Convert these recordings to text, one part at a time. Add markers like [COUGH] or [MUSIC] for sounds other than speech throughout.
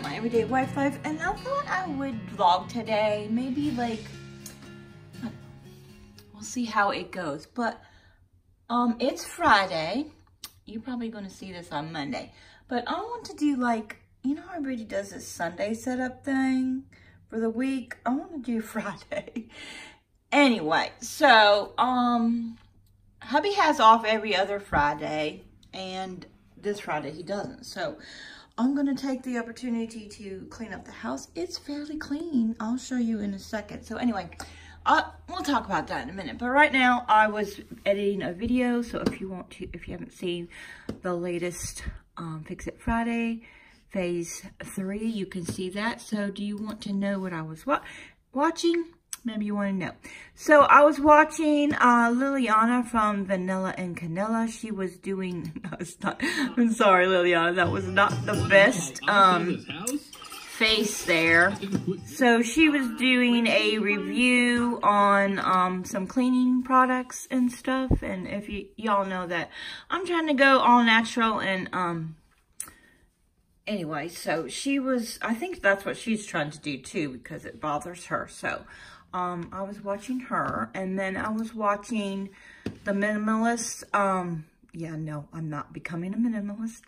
My Everyday Wife Life, and I thought I would vlog today. Maybe like, we'll see how it goes. But um, it's Friday. You're probably going to see this on Monday. But I want to do like, you know how everybody does this Sunday setup thing for the week? I want to do [LAUGHS] Friday. anyway, so um, hubby has off every other Friday, and this Friday he doesn't. So I'm going to take the opportunity to clean up the house. It's fairly clean. I'll show you in a second. So anyway, uh, we'll talk about that in a minute. But right now, I was editing a video. So if you want to, if you haven't seen the latest um, Fix It Friday, phase three, you can see that. So do you want to know what I was wa watching? Maybe you want to know. So I was watching uh, Liliana from Vanilla and Canela. She was doing, [LAUGHS] no, it's not, I'm sorry, Liliana, that was not the best um, face there. So she was doing a review on um, some cleaning products and stuff. And if y'all know that I'm trying to go all natural and um, anyway, so she was, I think that's what she's trying to do too because it bothers her. So um, I was watching her, and then I was watching The Minimalist. Um, yeah, no, I'm not becoming a minimalist.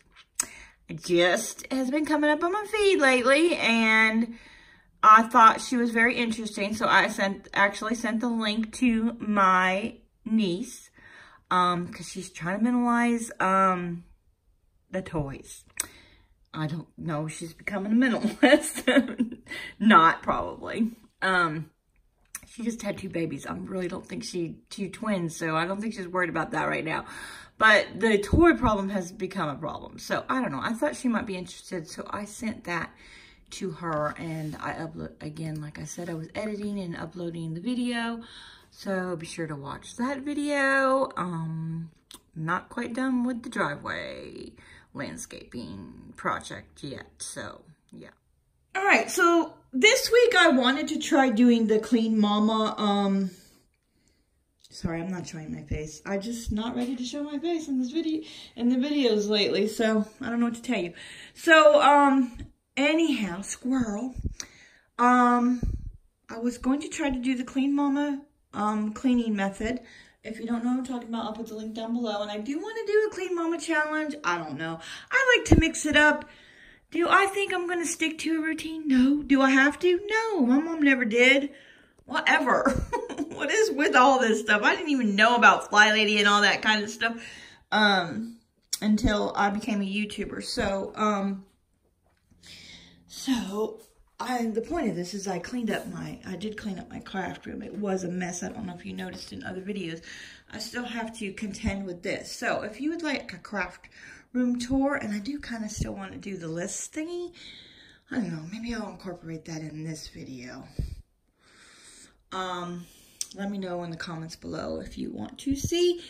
It just has been coming up on my feed lately, and I thought she was very interesting, so I sent actually sent the link to my niece, um, because she's trying to minimalize, um, the toys. I don't know she's becoming a minimalist. [LAUGHS] Not probably. Um, she just had two babies. I really don't think she, two twins, so I don't think she's worried about that right now. But the toy problem has become a problem. So I don't know. I thought she might be interested, so I sent that to her and I upload, again, like I said, I was editing and uploading the video. So be sure to watch that video. Um, not quite done with the driveway landscaping project yet. So yeah. All right, so this week I wanted to try doing the Clean Mama, um, sorry, I'm not showing my face. I'm just not ready to show my face in this video, in the videos lately, so I don't know what to tell you. So, um, anyhow, squirrel, um, I was going to try to do the Clean Mama, um, cleaning method. If you don't know what I'm talking about, I'll put the link down below. And I do want to do a Clean Mama challenge. I don't know. I like to mix it up. Do I think I'm going to stick to a routine? No. Do I have to? No. My mom never did. Whatever. [LAUGHS] what is with all this stuff? I didn't even know about Fly Lady and all that kind of stuff um, until I became a YouTuber. So, um, so I, the point of this is I cleaned up my, I did clean up my craft room. It was a mess. I don't know if you noticed in other videos. I still have to contend with this. So if you would like a craft room tour, and I do kind of still want to do the list thingy. I don't know, maybe I'll incorporate that in this video. Um, let me know in the comments below if you want to see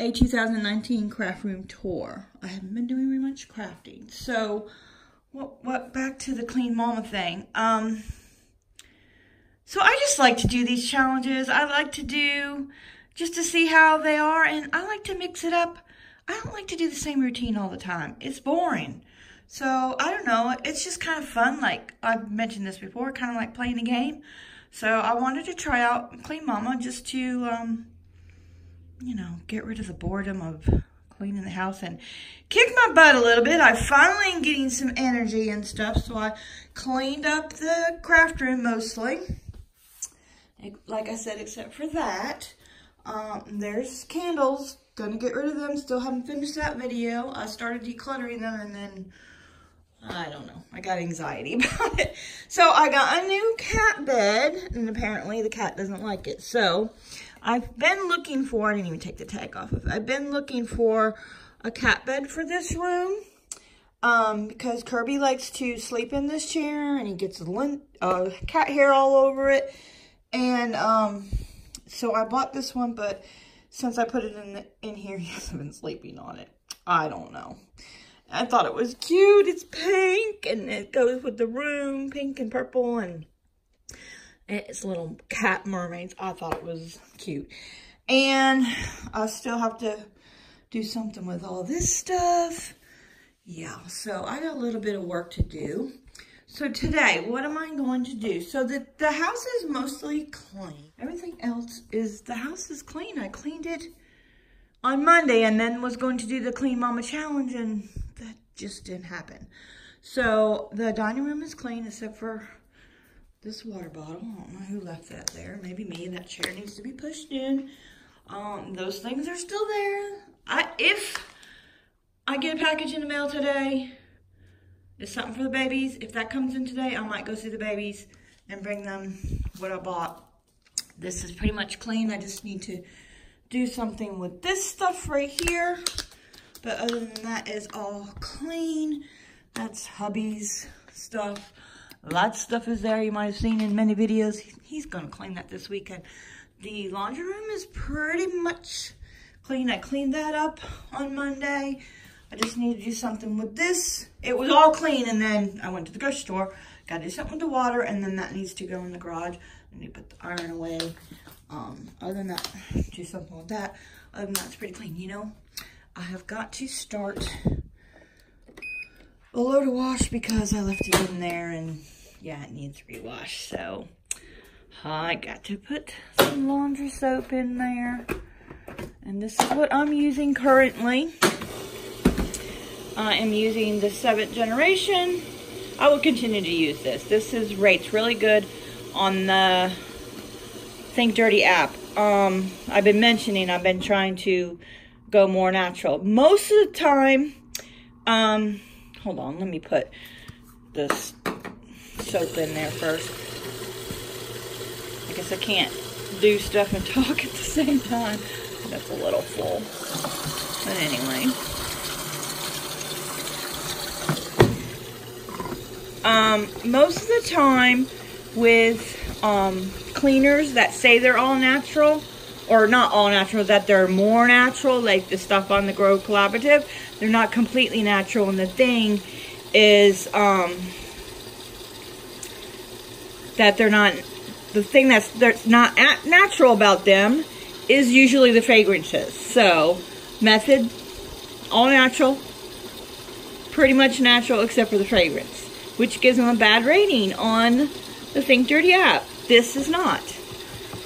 a 2019 craft room tour. I haven't been doing very much crafting. So, what, what, back to the Clean Mama thing. Um, so I just like to do these challenges. I like to do just to see how they are, and I like to mix it up I don't like to do the same routine all the time. It's boring. So, I don't know. It's just kind of fun. Like, I've mentioned this before, kind of like playing a game. So, I wanted to try out Clean Mama just to, um, you know, get rid of the boredom of cleaning the house and kick my butt a little bit. I finally am getting some energy and stuff. So, I cleaned up the craft room mostly. Like I said, except for that. Um, there's candles Gonna get rid of them. Still haven't finished that video. I started decluttering them and then, I don't know. I got anxiety [LAUGHS] about it. So I got a new cat bed and apparently the cat doesn't like it. So I've been looking for, I didn't even take the tag off of it. I've been looking for a cat bed for this room. Um, because Kirby likes to sleep in this chair and he gets lint, uh, cat hair all over it. And, um, so I bought this one, but since I put it in the, in here, [LAUGHS] he hasn't been sleeping on it. I don't know. I thought it was cute. It's pink and it goes with the room, pink and purple and it's little cat mermaids. I thought it was cute. And I still have to do something with all this stuff. yeah, so I got a little bit of work to do. So today, what am I going to do? So the, the house is mostly clean. Everything else is, the house is clean. I cleaned it on Monday and then was going to do the Clean Mama Challenge and that just didn't happen. So the dining room is clean except for this water bottle. I don't know who left that there. Maybe me. That chair needs to be pushed in. Um, those things are still there. I If I get a package in the mail today, it's something for the babies. If that comes in today, I might go see the babies and bring them what I bought. This is pretty much clean. I just need to do something with this stuff right here. But other than that is all clean. That's hubby's stuff. Lots of stuff is there you might have seen in many videos. He's gonna clean that this weekend. The laundry room is pretty much clean. I cleaned that up on Monday. I just need to do something with this. It was all clean and then I went to the grocery store, got to do something with the water and then that needs to go in the garage. I need to put the iron away. Um, other than that, do something with that. Other than that, it's pretty clean. You know, I have got to start a load of wash because I left it in there and yeah, it needs rewash. So I got to put some laundry soap in there. And this is what I'm using currently. I am using the seventh generation. I will continue to use this. This is rates really good on the Think Dirty app. Um, I've been mentioning, I've been trying to go more natural. Most of the time, um, hold on, let me put this soap in there first. I guess I can't do stuff and [LAUGHS] talk at the same time. That's a little full. But anyway. Um, most of the time with um, cleaners that say they're all natural, or not all natural, that they're more natural, like the stuff on the Grove Collaborative. They're not completely natural, and the thing is um, that they're not, the thing that's, that's not natural about them is usually the fragrances. So, method, all natural, pretty much natural except for the fragrance, which gives them a bad rating on the Think Dirty app. This is not.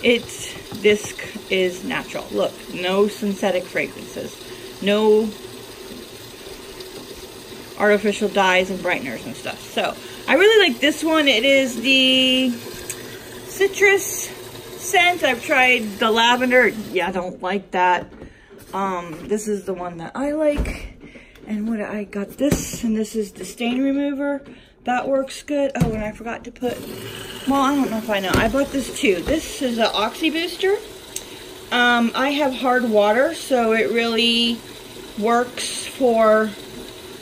It's, this is natural. Look, no synthetic fragrances. No artificial dyes and brighteners and stuff. So, I really like this one. It is the citrus scent. I've tried the lavender. Yeah, I don't like that. Um, this is the one that I like. And what I got this, and this is the stain remover. That works good. Oh, and I forgot to put, well, I don't know if I know. I bought this too. This is an Oxy Booster. Um, I have hard water, so it really works for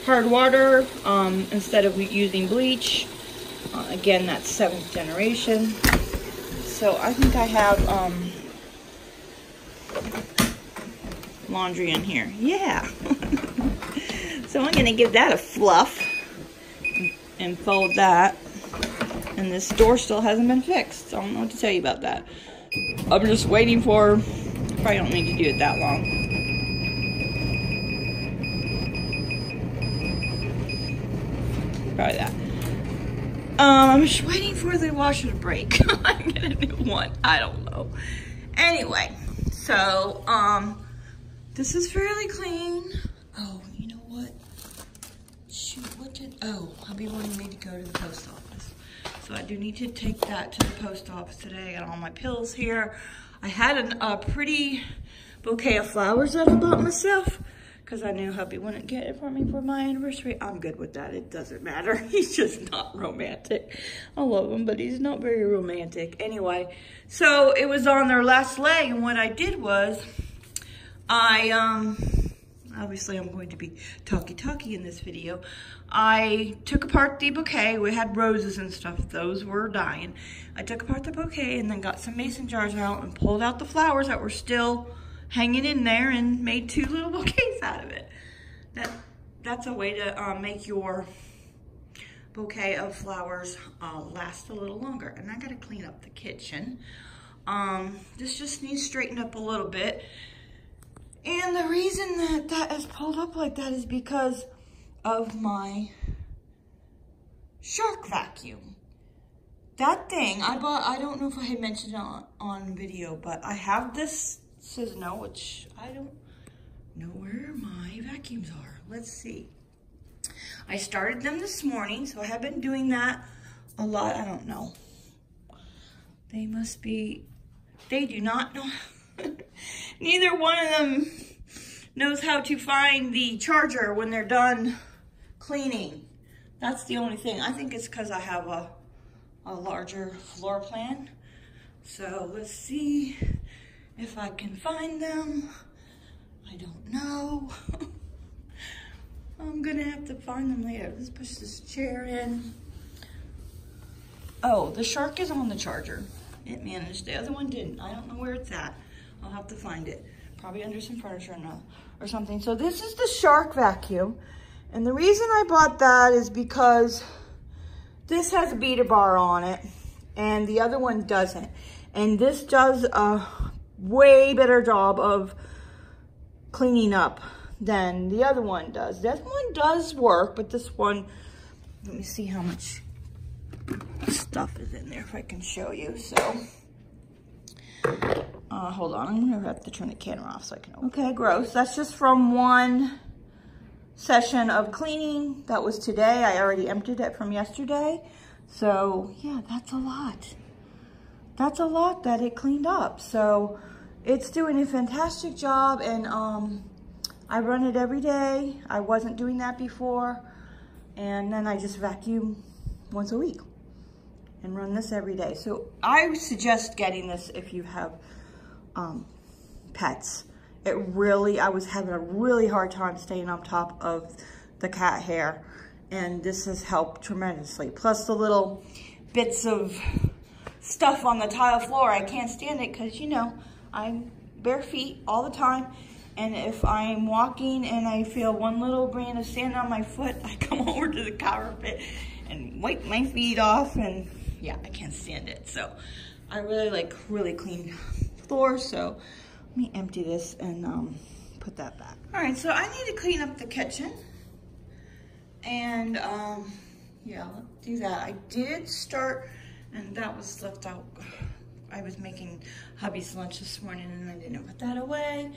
hard water um, instead of using bleach. Uh, again, that's seventh generation. So I think I have um, laundry in here. Yeah. [LAUGHS] so I'm going to give that a fluff and fold that. And this door still hasn't been fixed. So I don't know what to tell you about that. I'm just waiting for, probably don't need to do it that long. Probably that. Um, I'm just waiting for the washer to break. [LAUGHS] I get a new one. I don't know. Anyway, so, um, this is fairly clean. Oh, you know what? Shoot, what did, oh, hubby wanted me to go to the post office. So I do need to take that to the post office today. I got all my pills here. I had an, a pretty bouquet of flowers that I bought myself because I knew hubby wouldn't get it for me for my anniversary. I'm good with that. It doesn't matter. [LAUGHS] He's just not romantic. I love him, but he's not very romantic. Anyway, so it was on their last leg, and what I did was I, um, obviously I'm going to be talky-talky in this video. I took apart the bouquet. We had roses and stuff. Those were dying. I took apart the bouquet and then got some mason jars out and pulled out the flowers that were still hanging in there and made two little [LAUGHS] bouquets out of it. That That's a way to uh, make your bouquet of flowers uh, last a little longer. And I gotta clean up the kitchen. Um, this just needs straightened up a little bit. And the reason that that is pulled up like that is because of my Shark vacuum. That thing, I bought, I don't know if I had mentioned it on, on video, but I have this Seasonal, which I don't know where my vacuums are. Let's see. I started them this morning, so I have been doing that a lot. I don't know. They must be, they do not know. [LAUGHS] Neither one of them knows how to find the charger when they're done cleaning. That's the only thing. I think it's because I have a, a larger floor plan. So let's see if I can find them. I don't know. [LAUGHS] I'm gonna have to find them later. Let's push this chair in. Oh, the shark is on the charger. It managed. The other one didn't. I don't know where it's at. I'll have to find it. Probably under some furniture or uh, or something. So this is the shark vacuum. And the reason I bought that is because this has a beater bar on it and the other one doesn't. And this does a way better job of cleaning up than the other one does. That one does work, but this one, let me see how much stuff is in there if I can show you. So, uh, hold on, I'm gonna have to turn the camera off so I can. Okay, gross. That's just from one session of cleaning. That was today. I already emptied it from yesterday. So yeah, that's a lot. That's a lot that it cleaned up. So it's doing a fantastic job and um, I run it every day. I wasn't doing that before. And then I just vacuum once a week and run this every day. So I suggest getting this if you have um, pets it really, I was having a really hard time staying on top of the cat hair. And this has helped tremendously. Plus the little bits of stuff on the tile floor. I can't stand it because, you know, I'm bare feet all the time. And if I'm walking and I feel one little grain of sand on my foot, [LAUGHS] I come over to the carpet and wipe my feet off. And yeah, I can't stand it. So I really like really clean floor. So let me empty this and um, put that back. All right, so I need to clean up the kitchen. And um, yeah, let's do that. I did start, and that was left out. I was making hubby's lunch this morning and I didn't put that away.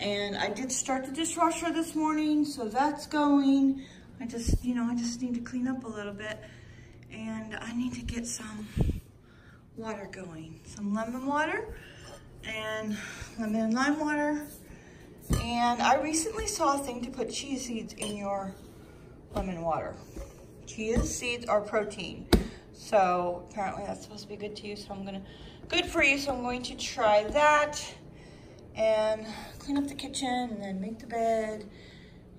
And I did start the dishwasher this morning, so that's going. I just, you know, I just need to clean up a little bit. And I need to get some water going, some lemon water and lemon and lime water. And I recently saw a thing to put chia seeds in your lemon water. Chia seeds are protein. So apparently that's supposed to be good to you. So I'm gonna, good for you. So I'm going to try that and clean up the kitchen and then make the bed.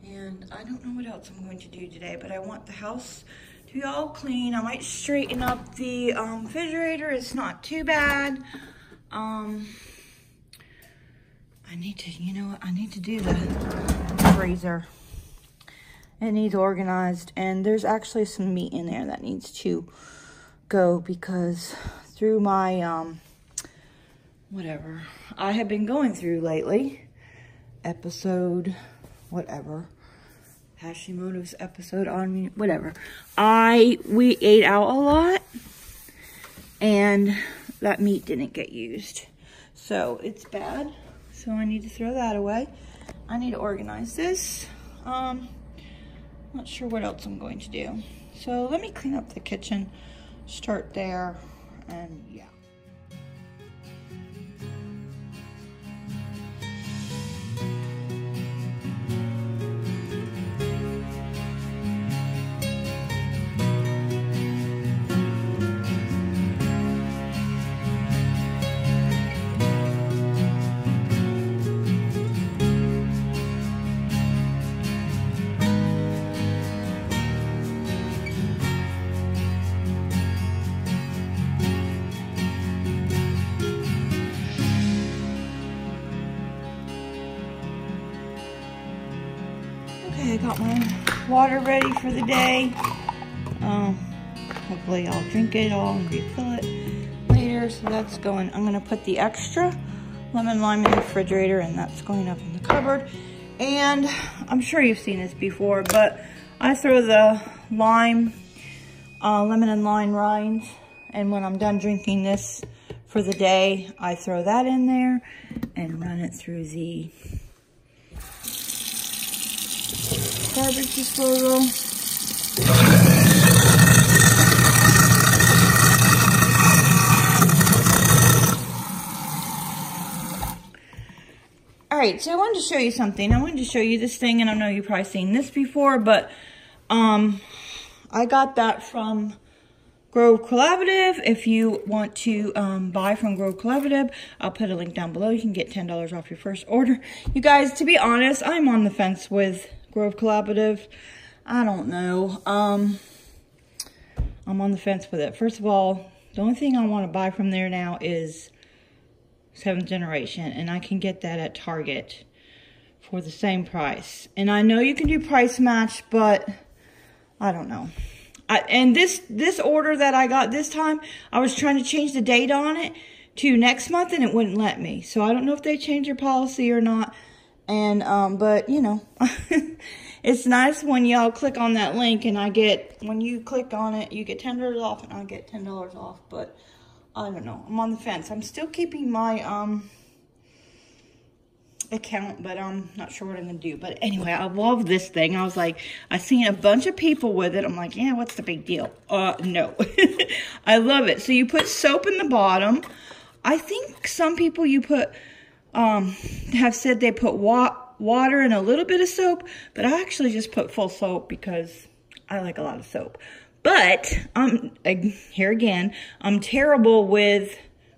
And I don't know what else I'm going to do today, but I want the house to be all clean. I might straighten up the um, refrigerator. It's not too bad. Um, I need to, you know what, I need to do the freezer. It needs organized and there's actually some meat in there that needs to go because through my, um, whatever, I have been going through lately, episode, whatever, Hashimoto's episode on me, whatever. I, we ate out a lot and that meat didn't get used. So it's bad. So I need to throw that away. I need to organize this. Um, not sure what else I'm going to do. So let me clean up the kitchen, start there, and yeah. Got my water ready for the day. Um, hopefully I'll drink it all and refill it later. So that's going, I'm gonna put the extra lemon lime in the refrigerator and that's going up in the cupboard. And I'm sure you've seen this before, but I throw the lime, uh, lemon and lime rinds, and when I'm done drinking this for the day, I throw that in there and run it through the garbage disposal. All right, so I wanted to show you something. I wanted to show you this thing, and I know you've probably seen this before, but um, I got that from Grove Collaborative. If you want to um, buy from Grove Collaborative, I'll put a link down below. You can get $10 off your first order. You guys, to be honest, I'm on the fence with Grove Collaborative. I don't know. Um, I'm on the fence with it. First of all, the only thing I want to buy from there now is seventh generation, and I can get that at Target for the same price. And I know you can do price match, but I don't know. I, and this this order that I got this time, I was trying to change the date on it to next month, and it wouldn't let me. So I don't know if they changed their policy or not. And um, but you know, [LAUGHS] it's nice when y'all click on that link, and I get when you click on it, you get ten dollars off, and I get ten dollars off. But I don't know. I'm on the fence. I'm still keeping my um account, but I'm not sure what I'm going to do. But anyway, I love this thing. I was like, I seen a bunch of people with it. I'm like, yeah, what's the big deal? Uh, no. [LAUGHS] I love it. So you put soap in the bottom. I think some people you put, um, have said they put wa water and a little bit of soap, but I actually just put full soap because I like a lot of soap. But um, here again, I'm terrible with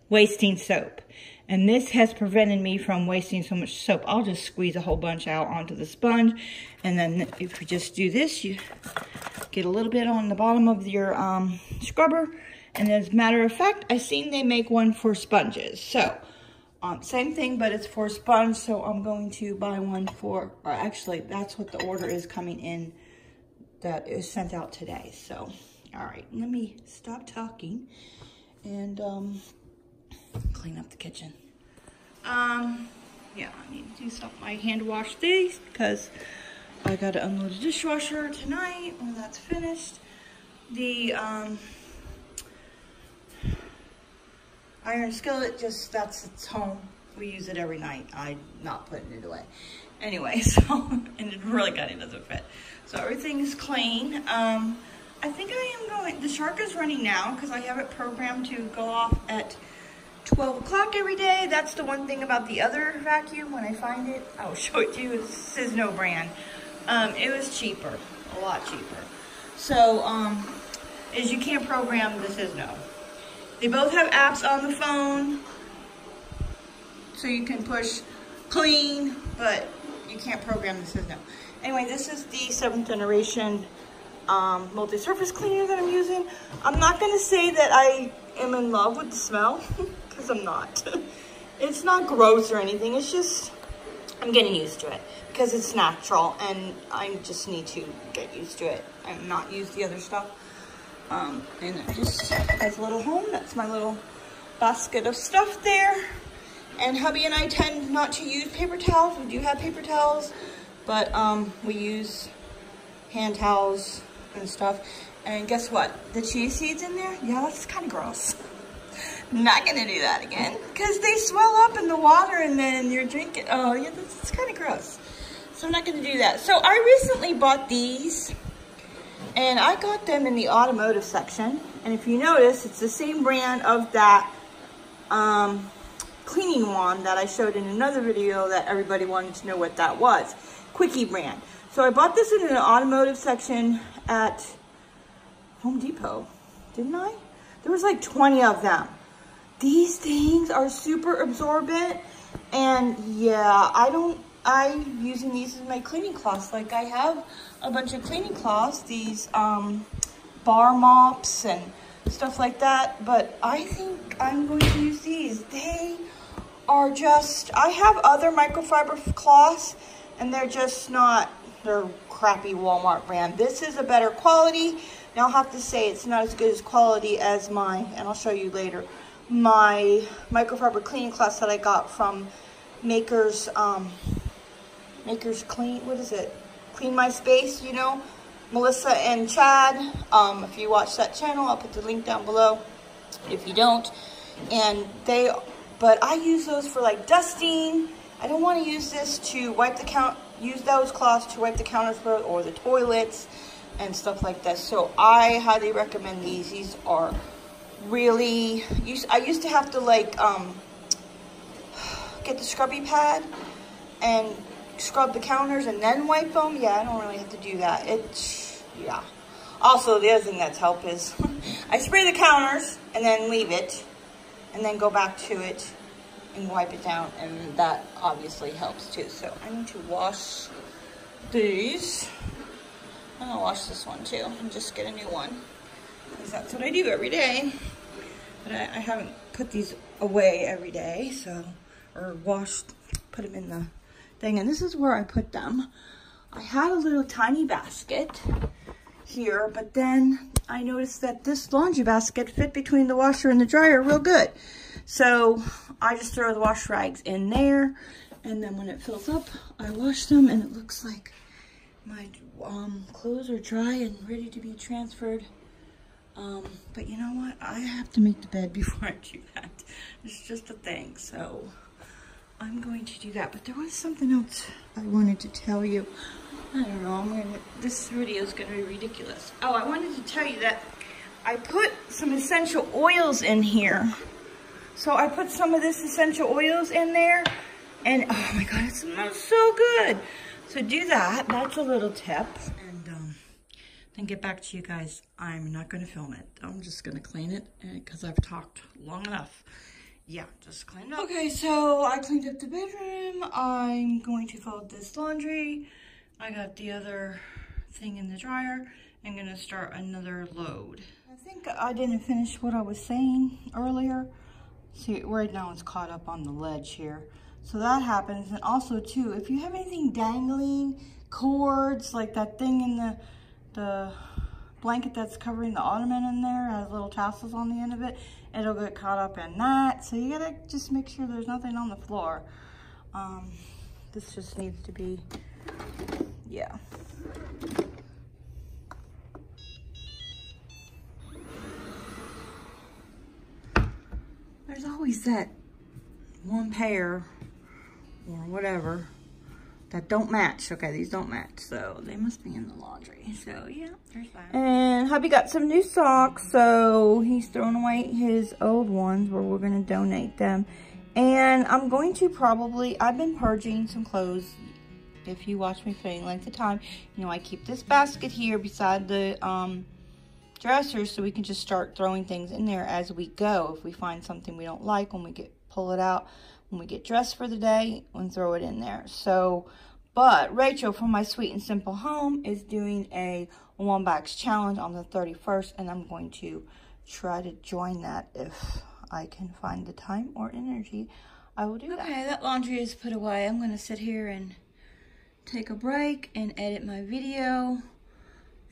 wasting soap. And this has prevented me from wasting so much soap. I'll just squeeze a whole bunch out onto the sponge. And then if you just do this, you get a little bit on the bottom of your um, scrubber. And as a matter of fact, I've seen they make one for sponges. So, um, same thing, but it's for sponge. So I'm going to buy one for, or actually, that's what the order is coming in that is sent out today. So, all right, let me stop talking and um, clean up the kitchen. Um, yeah, I need to do something. I hand wash these because I got to unload the dishwasher tonight when that's finished. The um, iron skillet, just that's its home. We use it every night. I'm not putting it away. Anyway, [LAUGHS] so, and it really kind of doesn't fit. So everything is clean. Um, I think I am going, the shark is running now because I have it programmed to go off at 12 o'clock every day. That's the one thing about the other vacuum. When I find it, I'll [LAUGHS] show it to you. It's Sysno brand. Um, it was cheaper, a lot cheaper. So, um, is you can't program the Sysno. They both have apps on the phone, so you can push clean, but you can't program the Sysno. Anyway, this is the seventh generation um, multi-surface cleaner that I'm using. I'm not going to say that I am in love with the smell, [LAUGHS] because I'm not. [LAUGHS] it's not gross or anything. It's just, I'm getting used to it because it's natural and I just need to get used to it and not use the other stuff. Um, and just as a little home, that's my little basket of stuff there. And hubby and I tend not to use paper towels. We do have paper towels. But um, we use hand towels and stuff. And guess what? The chia seeds in there, yeah, that's kind of gross. [LAUGHS] Not gonna do that again because they swell up in the water and then you're drinking. Oh, yeah, that's, kind of gross. So I'm not gonna do that. So I recently bought these and I got them in the automotive section. And if you notice, it's the same brand of that um, cleaning wand that I showed in another video that everybody wanted to know what that was. Quickie brand. So I bought this in an automotive section at Home Depot, didn't I? There was like 20 of them. These things are super absorbent and yeah, I don't, I'm using these as my cleaning cloths. Like I have a bunch of cleaning cloths, these um, bar mops and stuff like that, but I think I'm going to use these. They are just, I have other microfiber cloths and they're just not, they're crappy Walmart brand. This is a better quality. Now I'll have to say it's not as good as quality as my, and I'll show you later, my microfiber cleaning cloths that I got from Maker's, um, Maker's Clean, what is it? Clean My Space, you know? Melissa and Chad. Um, if you watch that channel, I'll put the link down below if you don't. And they, but I use those for like dusting. I don't want to use this to wipe the count, use those cloths to wipe the counters or the toilets and stuff like that. So I highly recommend these. These are really, I used to have to like, um, get the scrubby pad and scrub the counters and then wipe them. Yeah, I don't really have to do that. It's, yeah. Also, the other thing that's helped is [LAUGHS] I spray the counters and then leave it and then go back to it and wipe it down and that obviously helps too. So I need to wash these. I'm gonna wash this one too and just get a new one because that's what I do every day. But I, I haven't put these away every day, so, or washed, put them in the thing. And this is where I put them. I had a little tiny basket here, but then I noticed that this laundry basket fit between the washer and the dryer real good. So I just throw the wash rags in there. And then when it fills up, I wash them and it looks like my um, clothes are dry and ready to be transferred. Um, but you know what? I have to make the bed [LAUGHS] before I do that. It's just a thing. So I'm going to do that. But there was something else I wanted to tell you. I don't know. I'm gonna, this video is going to be ridiculous. Oh, I wanted to tell you that I put some essential oils in here. So I put some of this essential oils in there. And oh my God, it smells so good. So do that. That's a little tip. And um, then get back to you guys. I'm not going to film it. I'm just going to clean it because I've talked long enough yeah, just cleaned up. Okay, so I cleaned up the bedroom. I'm going to fold this laundry. I got the other thing in the dryer. I'm gonna start another load. I think I didn't finish what I was saying earlier. See, right now it's caught up on the ledge here. So that happens. And also too, if you have anything dangling, cords, like that thing in the, the blanket that's covering the ottoman in there has little tassels on the end of it. It'll get caught up in that. So you gotta just make sure there's nothing on the floor. Um, this just needs to be, yeah. There's always that one pair or whatever that don't match. Okay, these don't match, so they must be in the laundry. So, yeah, there's that. And hubby got some new socks, so he's throwing away his old ones where we're going to donate them. And I'm going to probably, I've been purging some clothes. If you watch me for any length of time, you know I keep this basket here beside the um, dresser so we can just start throwing things in there as we go. If we find something we don't like when we get pull it out, when we get dressed for the day and throw it in there. So, but Rachel from My Sweet and Simple Home is doing a one box challenge on the 31st and I'm going to try to join that if I can find the time or energy. I will do okay, that. Okay, that laundry is put away. I'm going to sit here and take a break and edit my video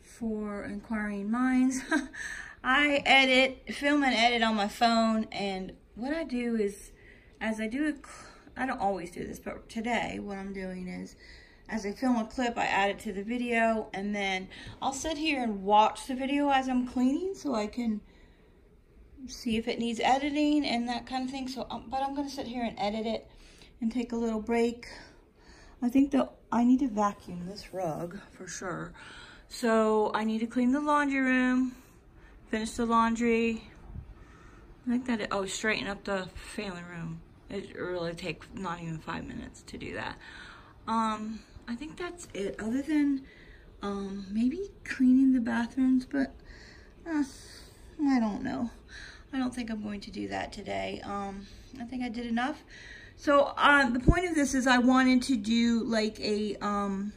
for Inquiring Minds. [LAUGHS] I edit, film and edit on my phone and what I do is as I do a, I don't always do this, but today what I'm doing is as I film a clip, I add it to the video and then I'll sit here and watch the video as I'm cleaning so I can see if it needs editing and that kind of thing. So, um, but I'm going to sit here and edit it and take a little break. I think that I need to vacuum this rug for sure. So I need to clean the laundry room, finish the laundry. I think that, it, oh, straighten up the family room. It really takes not even five minutes to do that. Um, I think that's it. Other than um, maybe cleaning the bathrooms, but uh, I don't know. I don't think I'm going to do that today. Um, I think I did enough. So uh, the point of this is I wanted to do like a um,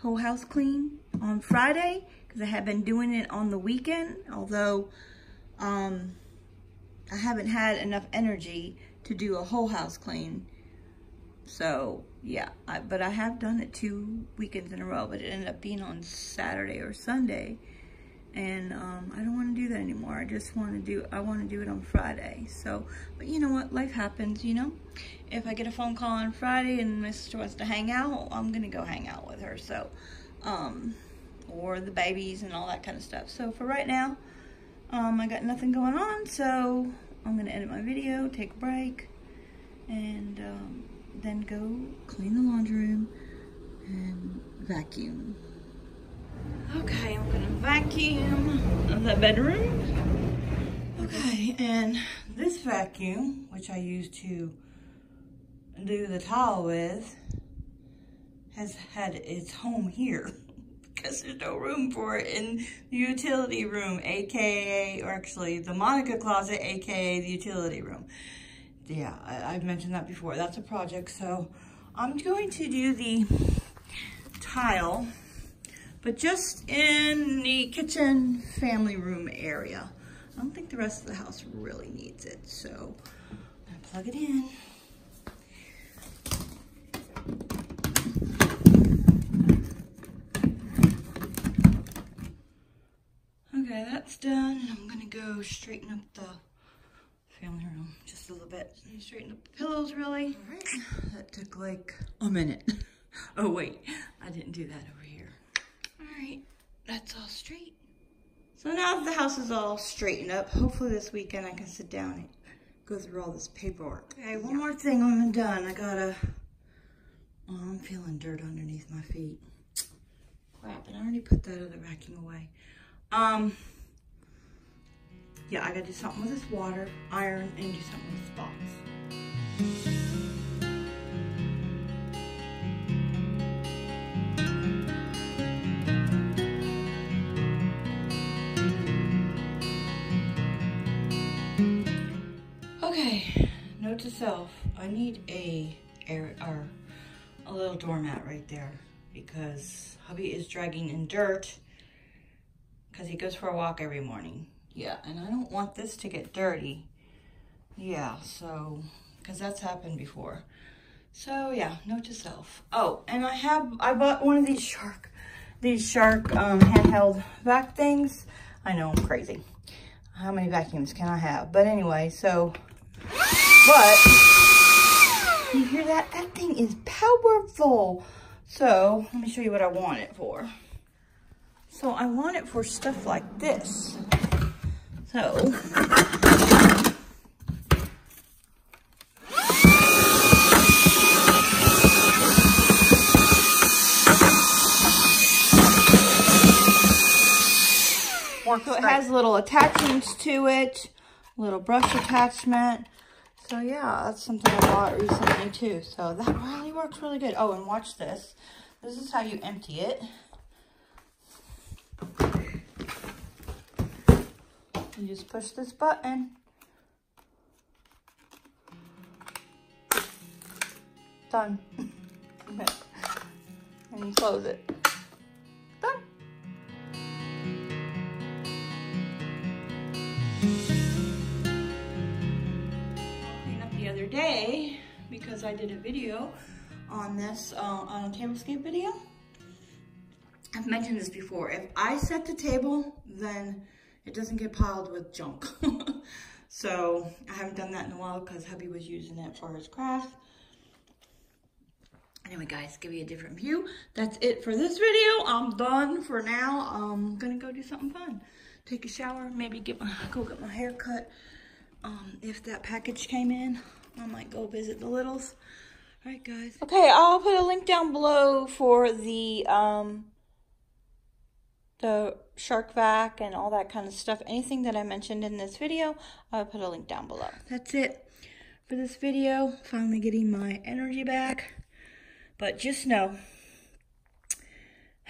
whole house clean on Friday because I have been doing it on the weekend. Although um, I haven't had enough energy to do a whole house clean. So, yeah, I, but I have done it two weekends in a row, but it ended up being on Saturday or Sunday. And um, I don't want to do that anymore. I just want to do, I want to do it on Friday. So, but you know what? Life happens, you know? If I get a phone call on Friday and my sister wants to hang out, I'm going to go hang out with her. So, um, or the babies and all that kind of stuff. So for right now, um, I got nothing going on, so I'm gonna edit my video, take a break, and um, then go clean the laundry room and vacuum. Okay, I'm gonna vacuum the bedroom. Okay, and this vacuum, which I use to do the tile with, has had its home here because there's no room for it in the utility room, aka, or actually the Monica closet, aka the utility room. Yeah, I, have mentioned that before. That's a project, so I'm going to do the tile, but just in the kitchen family room area. I don't think the rest of the house really needs it, so I'm gonna plug it in. Okay, that's done. I'm gonna go straighten up the family room just a little bit. Straighten up the pillows, really. All right, that took like a minute. [LAUGHS] oh wait, I didn't do that over here. All right, that's all straight. So now that the house is all straightened up, hopefully this weekend I can sit down and go through all this paperwork. Okay, one more thing when I'm done. I gotta, oh, I'm feeling dirt underneath my feet. Crap, and I already put that other vacuum away. Um, yeah, I gotta do something with this water, iron, and do something with this box. Okay, note to self, I need a air or a little doormat right there because hubby is dragging in dirt because he goes for a walk every morning. Yeah, and I don't want this to get dirty. Yeah, so, because that's happened before. So yeah, note to self. Oh, and I have, I bought one of these Shark, these Shark um, handheld vac things. I know, I'm crazy. How many vacuums can I have? But anyway, so, but, you hear that? That thing is powerful. So, let me show you what I want it for. So I want it for stuff like this. So, So it has little attachments to it, little brush attachment. So yeah, that's something I bought recently too. So that really works really good. Oh, and watch this. This is how you empty it. You just push this button. Done. [LAUGHS] and you close it. Done. Clean up the other day because I did a video on this, uh, on a tablescape video. I've mentioned this before. If I set the table, then it doesn't get piled with junk. [LAUGHS] so I haven't done that in a while because hubby was using it for his craft. Anyway, guys, give you a different view. That's it for this video. I'm done for now. I'm gonna go do something fun. Take a shower, maybe get my, go get my hair cut. Um, if that package came in, I might go visit the littles. All right, guys. Okay, I'll put a link down below for the um, the shark vac and all that kind of stuff. Anything that I mentioned in this video, I'll put a link down below. That's it for this video. Finally getting my energy back. But just know,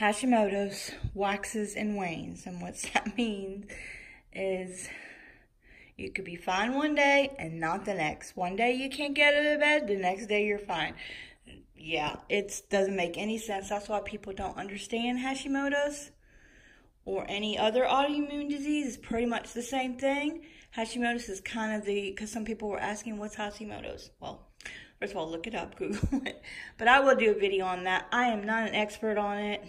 Hashimoto's waxes and wanes. And what that [LAUGHS] means is you could be fine one day and not the next. One day you can't get out of bed, the next day you're fine. Yeah, it doesn't make any sense. That's why people don't understand Hashimoto's or any other autoimmune disease is pretty much the same thing. Hashimoto's is kind of the, because some people were asking what's Hashimoto's. Well, first of all, look it up, [LAUGHS] Google it. But I will do a video on that. I am not an expert on it.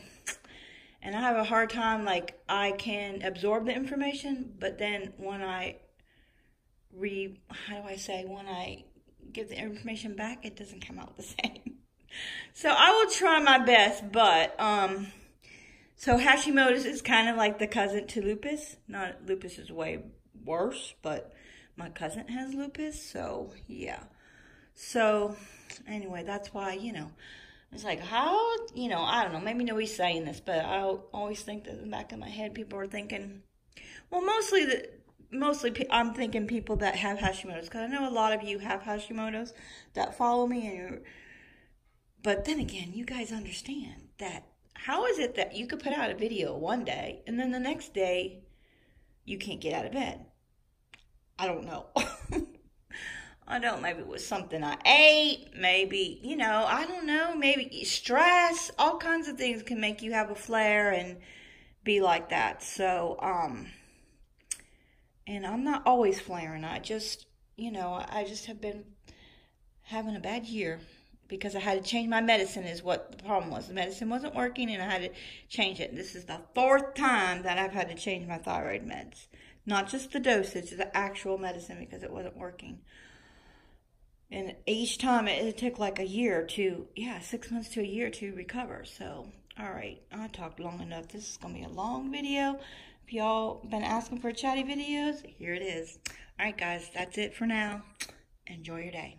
And I have a hard time, like, I can absorb the information, but then when I re, how do I say, when I give the information back, it doesn't come out the [LAUGHS] same. So I will try my best, but, um, So Hashimoto's is kind of like the cousin to lupus. Not lupus is way worse, but my cousin has lupus, so yeah. So anyway, that's why, you know, it's like, how, you know, I don't know, maybe nobody's saying this, but I always think that in the back of my head, people are thinking, well, mostly the, mostly I'm thinking people that have Hashimoto's, because I know a lot of you have Hashimoto's that follow me, and but then again, you guys understand that how is it that you could put out a video one day and then the next day you can't get out of bed? I don't know. [LAUGHS] I don't. Maybe it was something I ate. Maybe, you know, I don't know. Maybe stress. All kinds of things can make you have a flare and be like that. So, um, and I'm not always flaring. I just, you know, I just have been having a bad year because I had to change my medicine is what the problem was. The medicine wasn't working and I had to change it. This is the fourth time that I've had to change my thyroid meds. Not just the dosage, the actual medicine because it wasn't working. And each time it, it took like a year to, yeah, six months to a year to recover. So, all right, I talked long enough. This is going to be a long video. If y'all been asking for chatty videos, here it is. All right, guys, that's it for now. Enjoy your day.